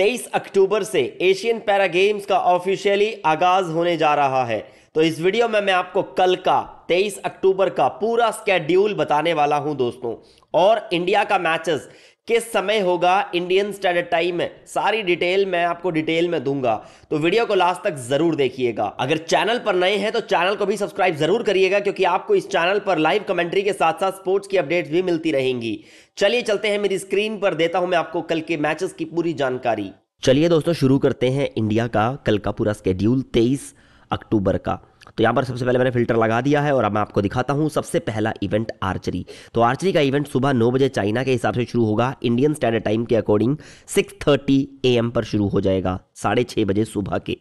23 अक्टूबर से Asian para games का ऑफिशियली आगाज़ होने जा रहा है। तो इस वीडियो में मैं आपको कल का 23 अक्टूबर का पूरा स्केड्यूल बताने वाला हूँ दोस्तों। और इंडिया का मैचेस किस समय होगा इंडियन स्टैंडर्ड टाइम में? सारी डिटेल मैं आपको डिटेल में दूँगा। तो वीडियो को लास्ट तक ज़रूर देखिएगा। अगर चैनल पर नए हैं तो चैनल को भी सब्सक्राइब ज़रूर करिएगा, क्योंकि आपको इस चैनल पर लाइव कमेंट्री के साथ साथ स्पोर्ट्स की अपडेट्स भी मिलती रहेंगी। चलिए चलते हैं मेरी स्क्रीन पर, देता हूँ मैं आपको कल के मैचेस की पूरी जानकारी। चलिए दोस्तों, शुरू करते हैं इंडिया का कल का पूरा स्केड्यूल तेईस अक्टूबर का। तो यहाँ पर सबसे पहले मैंने फ़िल्टर लगा दिया है और अब मैं आपको दिखाता हूँ सबसे पहला इवेंट आर्चरी तो आर्चरी का इवेंट सुबह नौ बजे चाइना के हिसाब से शुरू होगा। इंडियन स्टैंडर्ड टाइम के अकॉर्डिंग सिक्स थर्टी ए पर शुरू हो जाएगा, साढ़े बजे सुबह के।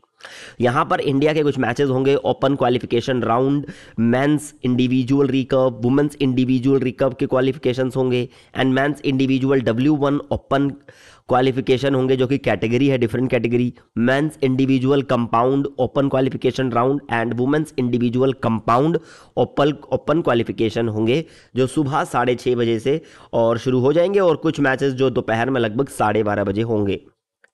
यहाँ पर इंडिया के कुछ मैचेस होंगे open qualification round men's individual recurve women's individual recurve के क्वालिफिकेशंस होंगे and men's individual W one open qualification होंगे, जो कि कैटेगरी है different category men's individual compound open qualification round and women's individual compound open open qualification होंगे, जो सुबह साढ़े छः बजे से और शुरू हो जाएँगे, और कुछ मैचेस जो दोपहर में लगभग साढ़े बारह बजे होंगे।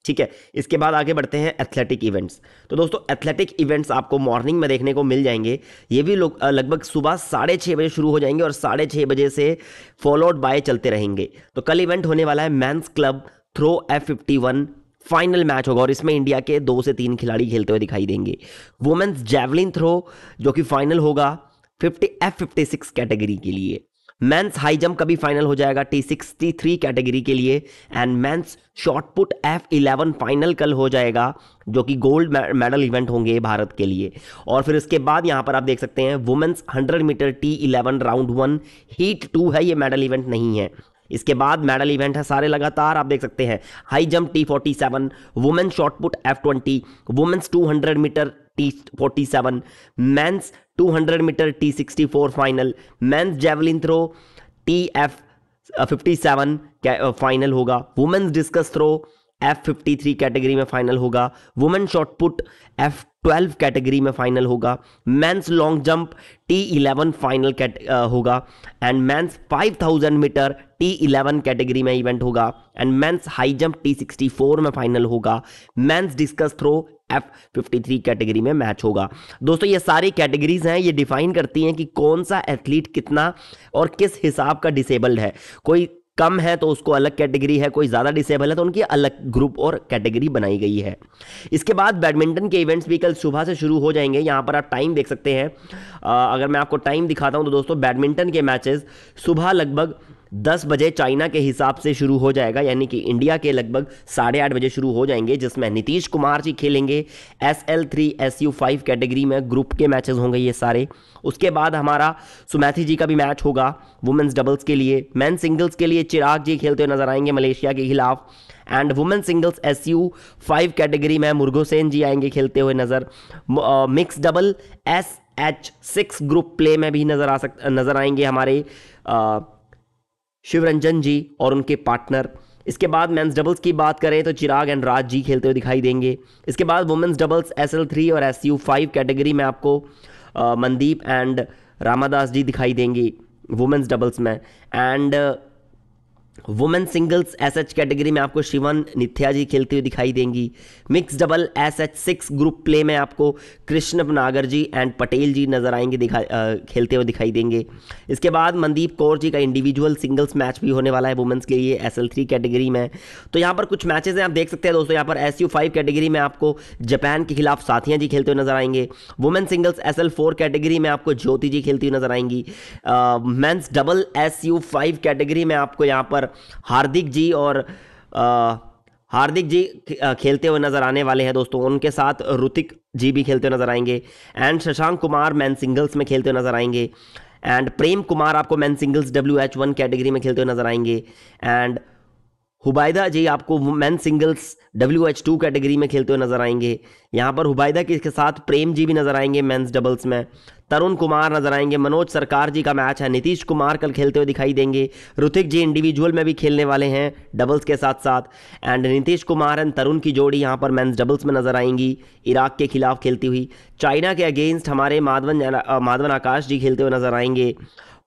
ठीक है? इसके बाद आगे बढ़ते हैं एथलेटिक इवेंट्स तो दोस्तों एथलेटिक इवेंट्स आपको मॉर्निंग में देखने को मिल जाएँगे। ये भी लोग लगभग सुबह साढ़े छः बजे शुरू हो जाएँगे और साढ़े छः बजे से फॉलोड बाय चलते रहेंगे। तो कल इवेंट होने वाला है men's club throw F fifty one final match होगा और इसमें इंडिया के दो से तीन खिलाड़ी खेलते हुए दिखाई देंगे। वुमेन्स जैवलिन थ्रो जो कि फाइनल होगा fifty F fifty six category के लिए। मेंस हाई जंप का भी फाइनल हो जाएगा टी सिक्सटी थ्री कैटेगरी के लिए and men's shot put F eleven final कल हो जाएगा, जो कि गोल्ड मेडल इवेंट होंगे भारत के लिए। और फिर इसके बाद यहाँ पर आप देख सकते हैं women's hundred metre T eleven round one heat two है, ये मेडल इवेंट नहीं है। इसके बाद मेडल इवेंट है सारे लगातार, आप देख सकते हैं high jump T forty seven women's shot put F twenty women's two hundred metre T forty seven men's 200 metre T 64 final men's javelin throw T F fifty seven final होगा. Women's discus throw F fifty three category में final होगा. Women shot put F twelve category में final होगा. Men's long jump T eleven final होगा. And men's five thousand metre T eleven category में event होगा. And men's high jump T sixty four में final होगा. Men's discus throw F fifty three category में match होगा। दोस्तों, ये सारी कैटेगरीज हैं, ये डिफाइन करती हैं कि कौन सा एथलीट कितना और किस हिसाब का डिसेबल्ड है। कोई कम है तो उसको अलग कैटेगरी है, कोई ज़्यादा डिसेबल है तो उनकी अलग ग्रुप और कैटेगरी बनाई गई है। इसके बाद बैडमिंटन के इवेंट्स भी कल सुबह से शुरू हो जाएँगे। यहाँ पर आप टाइम देख सकते हैं। अगर मैं आपको टाइम दिखाता हूँ तो दोस्तों बैडमिंटन के मैचेस सुबह लगभग दस बजे चाइना के हिसाब से शुरू हो जाएगा यानी कि इंडिया के लगभग साढ़े आठ बजे शुरू हो जाएँगे जिसमें नीतीश कुमार जी खेलेंगे। S L three S U five category में ग्रुप के मैचेस होंगे ये सारे। उसके बाद हमारा सुमैथी जी का भी मैच होगा वुमेंस डबल्स के लिए। मैन सिंगल्स के लिए चिराग जी खेलते हुए नज़र आएँगे मलेशिया के खिलाफ। And women singles S U five category में मुर्गोसेन जी आएँगे खेलते हुए नज़र। Mix double S H six group play में भी नज़र आ सक नज़र आएँगे हमारे आ, शिवरंजन जी और उनके पार्टनर। इसके बाद मेंस डबल्स की बात करें तो चिराग एंड राज जी खेलते हुए दिखाई देंगे। इसके बाद women's doubles S L three और एस यू फाइव कैटेगरी में आपको मनदीप एंड रामादास जी दिखाई देंगी वुमेंस डबल्स में। And women singles S H category में आपको शिवन निथ्या जी खेलते हुए दिखाई देंगी। Mix double S H six group play में आपको कृष्ण नागर जी एंड पटेल जी नज़र आएँगे, दिखा खेलते हुए दिखाई देंगे। इसके बाद मनदीप कौर जी का इंडिविजुअल सिंगल्स मैच भी होने वाला है वुमेंस के लिए एस एल थ्री कैटेगरी में। तो यहाँ पर कुछ मैचेज हैं, आप देख सकते हैं दोस्तों, यहाँ पर एस यू फाइव कैटेगरी में आपको जापान के खिलाफ साथियाँ जी खेलते हुए नज़र आएँगे। Women singles S L four category में आपको ज्योति जी खेलती हुई नज़र आएँगी। Men's double S U five category में आपको यहाँ पर हार्दिक जी और आ, हार्दिक जी खेलते हुए नज़र आने वाले हैं दोस्तों। उनके साथ ऋतिक जी भी खेलते हुए नज़र आएँगे and Shashank Kumar man singles में खेलते हुए नज़र आएँगे एंड प्रेम कुमार आपको man singles W H one category में खेलते हुए नज़र आएँगे एंड हुबैदा जी, आपको man singles W H two category में खेलते हुए नज़र आएँगे। यहाँ पर हुबैदा के साथ प्रेम जी भी नज़र आएँगे मेंस डबल्स में। तरुण कुमार नज़र आएँगे। मनोज सरकार जी का मैच है। नीतीश कुमार कल खेलते हुए दिखाई देंगे। ऋतिक जी इंडिविजुअल में भी खेलने वाले हैं डबल्स के साथ साथ। एंड नीतीश कुमार एंड तरुण की जोड़ी यहाँ पर मेंस डबल्स में नज़र आएँगी। इराक के खिलाफ खेलती हुई। चाइना के अगेंस्ट हमारे माधवन माधवन आकाश जी खेलते हुए नज़र आएँगे।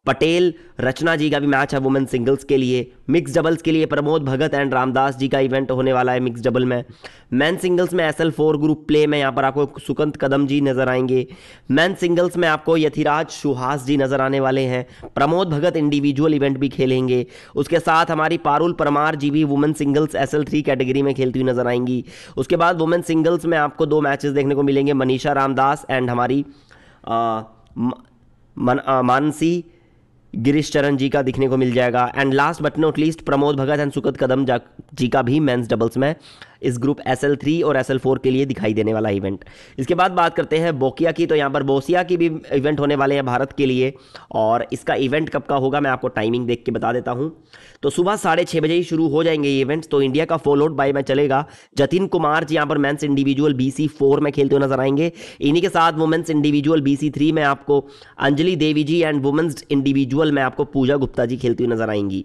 पटेल, रचना जी का भी मैच है वुमेन सिंगल्स के लिए। मिक्स डबल्स के लिए प्रमोद भगत एंड रामदास जी का इवेंट होने वाला है मिक्स डबल में। मैन सिंगल्स में S L four group play में यहाँ पर आपको सुकंत कदम जी नज़र आएँगे। मैन सिंगल्स में आपको यथिराज सुहास जी नज़र आने वाले हैं। प्रमोद भगत इंडिविजुअल इवेंट भी खेलेंगे। उसके साथ हमारी पारुल परमार जी भी women singles S L three category में खेलती हुई नज़र आएँगी। उसके बाद वुमेन सिंगल्स में आपको दो मैचेस देखने को मिलेंगे। मनीषा रामदास एंड हमारी मानसी गिरीश चरण जी का दिखने को मिल जाएगा। And last but not least Pramod Bhagat and Sukant Kadam ji का भी मेंस डबल्स में इस ग्रुप एस एल थ्री और एस एल फोर के लिए दिखाई देने वाला इवेंट इसके बाद बात करते हैं बोकिया की तो यहाँ पर बोसिया की भी इवेंट होने वाले हैं भारत के लिए, और इसका इवेंट कब का होगा मैं आपको टाइमिंग देख के बता देता हूँ. तो सुबह साढ़े छः बजे ही शुरू हो जाएँगे ये इवेंट्स तो इंडिया का फॉलोड बाय में चलेगा. जतिन कुमार जी यहाँ पर men's individual B C four में खेलते हुए नज़र आएँगे. इन्हीं के साथ women's individual B C three में आपको Anjali Devi ji and women's individual में आपको पूजा गुप्ता जी खेलती हुई नज़र आएँगी.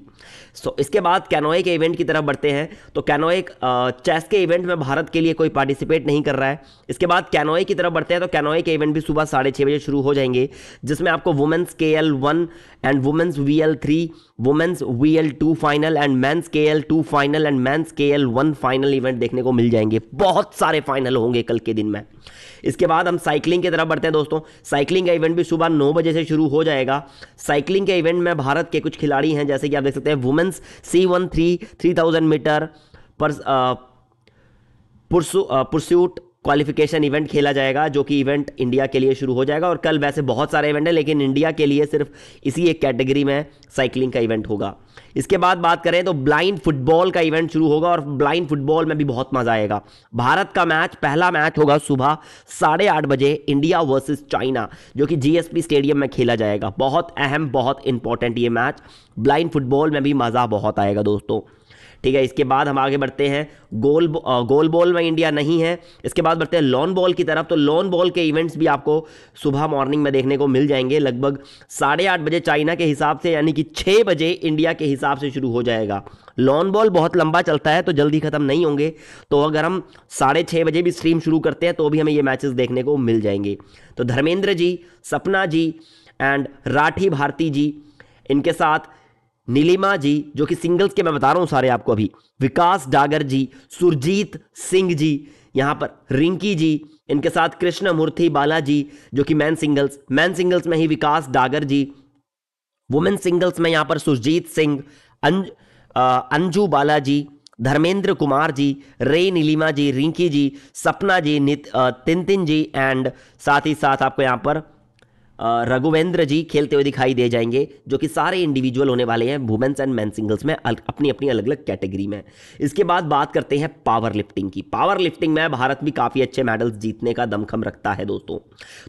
सो इसके बाद कैनोए के इवेंट की तरफ़ बढ़ते हैं. तो कैनोए चेस के इवेंट में भारत के लिए कोई पार्टिसिपेट नहीं कर रहा है। इसके बाद कैनोए की तरफ़ बढ़ते हैं तो कैनोए के इवेंट भी सुबह साढ़े छः बजे शुरू हो जाएँगे, जिसमें आपको women's K L one and women's V L three women's V L two final and men's K L two final and men's K L one final event देखने को मिल जाएँगे। बहुत सारे फाइनल होंगे कल के दिन में। इसके बाद हम साइकिलिंग की तरफ़ बढ़ते हैं दोस्तों। साइकिलिंग का इवेंट भी सुबह नौ बजे से शुरू हो जाएगा। साइकिलिंग के इवेंट में भारत के कुछ खिलाड़ी हैं, जैसे कि आप देख सकते हैं women's C one three three thousand metre पर पुरसूट क्वालिफिकेशन इवेंट खेला जाएगा, जो कि इवेंट इंडिया के लिए शुरू हो जाएगा। और कल वैसे बहुत सारे इवेंट हैं, लेकिन इंडिया के लिए सिर्फ़ इसी एक कैटेगरी में साइकिलिंग का इवेंट होगा। इसके बाद बात करें तो ब्लाइंड फुटबॉल का इवेंट शुरू होगा और ब्लाइंड फुटबॉल में भी बहुत मज़ा आएगा। भारत का मैच पहला मैच होगा सुबह साढ़े आठ बजे इंडिया वर्सेस चाइना जो कि जीएसपी स्टेडियम में खेला जाएगा। बहुत अहम, बहुत इंपॉर्टेंट ये मैच ब्लाइंड फुटबॉल में भी मज़ा बहुत आएगा दोस्तों। ठीक है, इसके बाद हम आगे बढ़ते हैं। गोल गोल बॉल में इंडिया नहीं है। इसके बाद बढ़ते हैं लॉन बॉल की तरफ़। तो लॉन बॉल के इवेंट्स भी आपको सुबह मॉर्निंग में देखने को मिल जाएँगे। लगभग साढ़े आठ बजे चाइना के हिसाब से, यानी कि छः बजे इंडिया के हिसाब से शुरू हो जाएगा। लॉन बॉल बहुत लंबा चलता है तो जल्दी खत्म नहीं होंगे। तो अगर हम साढ़े छः बजे भी स्ट्रीम शुरू करते हैं तो भी हमें ये मैचेस देखने को मिल जाएँगे। तो धर्मेंद्र जी, सपना जी, एंड राठी भारती जी, इनके साथ नीलिमा जी जो कि सिंगल्स के मैं बता रहा हूँ सारे आपको अभी। विकास डागर जी सुरजीत सिंह जी यहाँ पर रिंकी जी इनके साथ कृष्ण मूर्ति बालाजी जो कि मैन सिंगल्स मैन सिंगल्स में ही विकास डागर जी वुमेन सिंगल्स में यहाँ पर सुरजीत सिंह अंज, अंजू बालाजी धर्मेंद्र कुमार जी रे नीलिमा जी रिंकी जी सपना जी नित तिन जी एंड साथ ही साथ आपको यहाँ पर रघुवेंद्र जी खेलते हुए दिखाई दे जाएँगे, जो कि सारे इंडिविजुअल होने वाले हैं वुमेन्स एंड मैन सिंगल्स में अपनी अपनी अलग अलग कैटेगरी में। इसके बाद बात करते हैं पावर लिफ्टिंग की। पावर लिफ्टिंग में भारत भी काफ़ी अच्छे मेडल्स जीतने का दमखम रखता है, दोस्तों।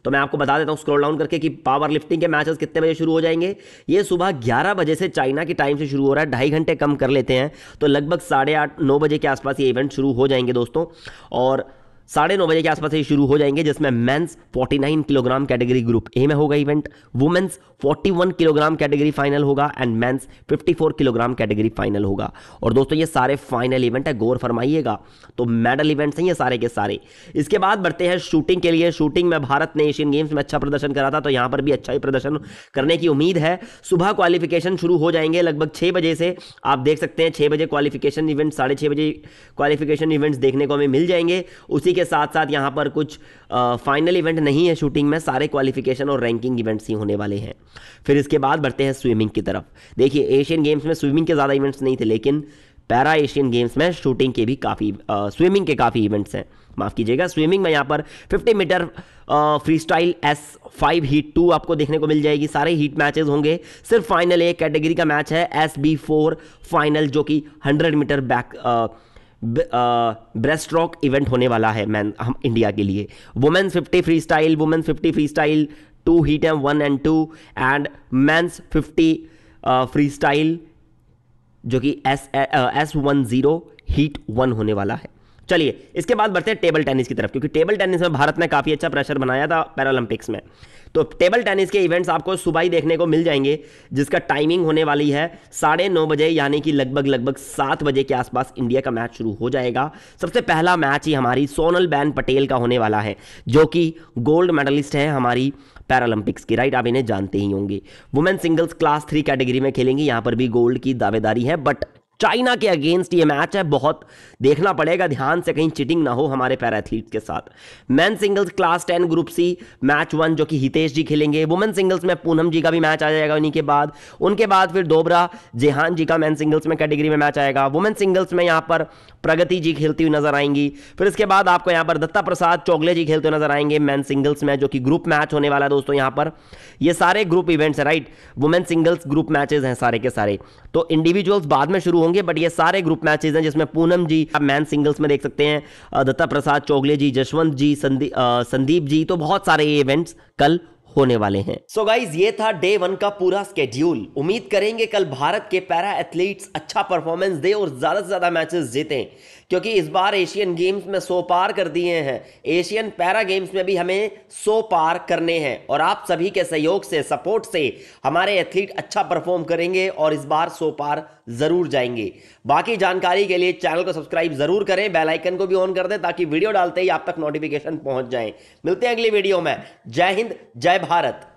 तो मैं आपको बता देता हूँ स्क्रोल डाउन करके कि पावर लिफ्टिंग के मैचेस कितने बजे शुरू हो जाएँगे? ये सुबह ग्यारह बजे से चाइना के टाइम से शुरू हो रहा है, ढाई घंटे कम कर लेते हैं। तो लगभग साढ़े आठ, नौ बजे के आसपास ये इवेंट शुरू हो जाएँगे, दोस्तों। और साढ़े नौ बजे के आसपास ये शुरू हो जाएँगे, जिसमें men's 49 kilogram category group A में होगा event women's 41 kilogram category final होगा and men's 54 kilogram category final होगा। और दोस्तों, ये सारे फाइनल इवेंट है, गौर फरमाइएगा। तो मेडल इवेंट्स हैं ये सारे के सारे। इसके बाद बढ़ते हैं शूटिंग के लिए। शूटिंग में भारत ने एशियन गेम्स में अच्छा प्रदर्शन करा था तो यहाँ पर भी अच्छा ही प्रदर्शन करने की उम्मीद है। सुबह क्वालिफिकेशन शुरू हो जाएँगे लगभग छः बजे से। आप देख सकते हैं छः बजे क्वालिफिकेशन इवेंट साढ़े बजे क्वालिफिकेशन इवेंट्स देखने को हमें मिल जाएँगे। उसी के साथ साथ यहाँ पर कुछ फाइनल इवेंट नहीं है शूटिंग में, सारे क्वालिफिकेशन और रैंकिंग इवेंट्स ही होने वाले हैं। फिर इसके बाद बढ़ते हैं स्विमिंग की तरफ़। देखिए एशियन गेम्स में स्विमिंग के ज़्यादा इवेंट्स नहीं थे, लेकिन पैरा एशियन गेम्स में शूटिंग के भी काफ़ी स्विमिंग के काफ़ी इवेंट्स हैं। माफ़ कीजिएगा स्विमिंग में यहाँ पर 50 metre free style S five heat two आपको देखने को मिल जाएगी। सारे हीट मैचेस होंगे। सिर्फ़ फाइनल एक कैटेगरी का मैच है एस बी फोर फाइनल जो कि 100 metre back breaststroke event होने वाला है मैन हम इंडिया के लिए। Women's fifty free style women's fifty free style two heat M one and two and men's fifty free style जो कि S S one zero heat one होने वाला है। चलिए, इसके बाद बढ़ते हैं टेबल टेनिस की तरफ़, क्योंकि टेबल टेनिस में भारत ने काफ़ी अच्छा प्रेशर बनाया था पैरालंपिक्स में। तो टेबल टेनिस के इवेंट्स आपको सुबह ही देखने को मिल जाएँगे, जिसका टाइमिंग होने वाली है साढ़े नौ बजे, यानी कि लगभग लगभग सात बजे के आसपास इंडिया का मैच शुरू हो जाएगा। सबसे पहला मैच ही हमारी सोनल बैन पटेल का होने वाला है, जो कि गोल्ड मेडलिस्ट है हमारी पैरालंपिक्स की राइट आप इन्हें जानते ही होंगे। Women singles class three category में खेलेंगी, यहाँ पर भी गोल्ड की दावेदारी है बट चाइना के अगेंस्ट ये मैच है, बहुत देखना पड़ेगा, ध्यान से कहीं चिटिंग ना हो हमारे पैरा एथलीट के साथ। Man singles class ten group C match one जो कि हितेश जी खेलेंगे। वुमेन सिंगल्स में पूनम जी का भी मैच आ जाएगा उन्हीं के बाद। उनके बाद फिर दोबरा जेहान जी का मैन सिंगल्स में कैटेगरी में मैच आएगा। वुमेन सिंगल्स में यहाँ पर प्रगति जी खेलती हुई नज़र आएँगी। फिर इसके बाद आपको यहाँ पर दत्ता प्रसाद चौगले जी खेलते हुए नज़र आएँगे मैन सिंगल्स में, जो कि ग्रुप मैच होने वाला है दोस्तों यहाँ पर। ये सारे ग्रुप इवेंट्स है right women singles group matches हैं सारे के सारे। तो इंडिविजुअल्स बाद में शुरू होंगे बट ये सारे ग्रुप मैचेस हैं जिसमें पूनम जी, आप मैन सिंगल्स में देख सकते हैं दत्ता प्रसाद चौगले जी, जशवंत जी संदीप जी तो बहुत सारे ये इवेंट्स कल होने वाले हैं। सो so गाइज़ ये था डे वन का पूरा स्केड्यूल उम्मीद करेंगे कल भारत के पैरा एथलीट्स अच्छा परफॉर्मेंस दे और ज़्यादा से ज़्यादा मैचेस जीतें। क्योंकि इस बार एशियन गेम्स में सो पार कर दिए हैं। एशियन पैरा गेम्स में भी हमें सो पार करने हैं और आप सभी के सहयोग से सपोर्ट से हमारे एथलीट अच्छा परफॉर्म करेंगे और इस बार सो पार ज़रूर जाएँगे। बाकी जानकारी के लिए चैनल को सब्सक्राइब ज़रूर करें बेल आइकन को भी ऑन कर दें ताकि वीडियो डालते ही आप तक नोटिफिकेशन पहुँच जाए। मिलते हैं अगली वीडियो में। जय हिंद, जय भारत।